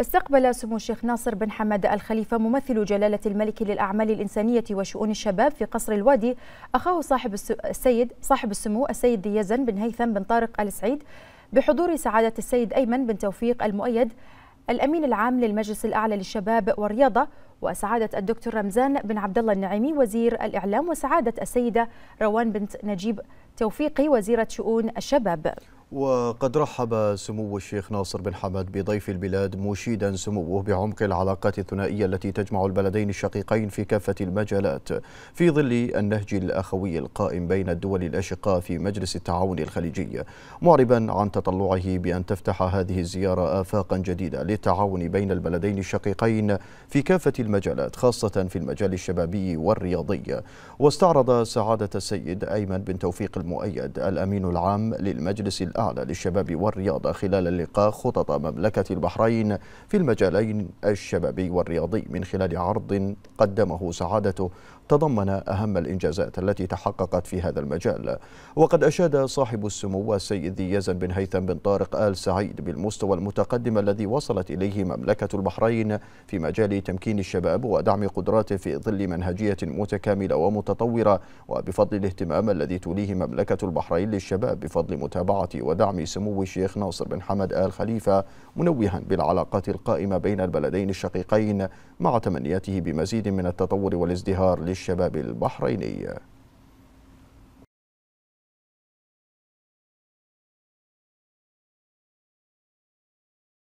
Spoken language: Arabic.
استقبل سمو الشيخ ناصر بن حمد الخليفة ممثل جلالة الملك للأعمال الإنسانية وشؤون الشباب في قصر الوادي. أخاه صاحب السيد صاحب السمو السيد يزن بن هيثم بن طارق آل سعيد بحضور سعادة السيد أيمن بن توفيق المؤيد الأمين العام للمجلس الأعلى للشباب والرياضة وسعادة الدكتور رمزان بن عبد الله النعيمي وزير الإعلام وسعادة السيدة روان بنت نجيب توفيقي وزيرة شؤون الشباب. وقد رحب سمو الشيخ ناصر بن حمد بضيف البلاد مشيدا سموه بعمق العلاقات الثنائية التي تجمع البلدين الشقيقين في كافة المجالات في ظل النهج الأخوي القائم بين الدول الأشقاء في مجلس التعاون الخليجي معربا عن تطلعه بأن تفتح هذه الزيارة آفاقا جديدة للتعاون بين البلدين الشقيقين في كافة المجالات خاصة في المجال الشبابي والرياضي. واستعرض سعادة السيد أيمن بن توفيق المؤيد الأمين العام للمجلس الأعلى الأعلى للشباب والرياضة خلال اللقاء خطط مملكة البحرين في المجالين الشبابي والرياضي من خلال عرض قدمه سعادته تضمن أهم الإنجازات التي تحققت في هذا المجال. وقد أشاد صاحب السمو السيد يزن بن هيثم بن طارق آل سعيد بالمستوى المتقدم الذي وصلت إليه مملكة البحرين في مجال تمكين الشباب ودعم قدراته في ظل منهجية متكاملة ومتطورة وبفضل الاهتمام الذي توليه مملكة البحرين للشباب بفضل متابعة ودعم سمو الشيخ ناصر بن حمد آل خليفة منوها بالعلاقات القائمة بين البلدين الشقيقين مع تمنياته بمزيد من التطور والازدهار للشباب البحريني.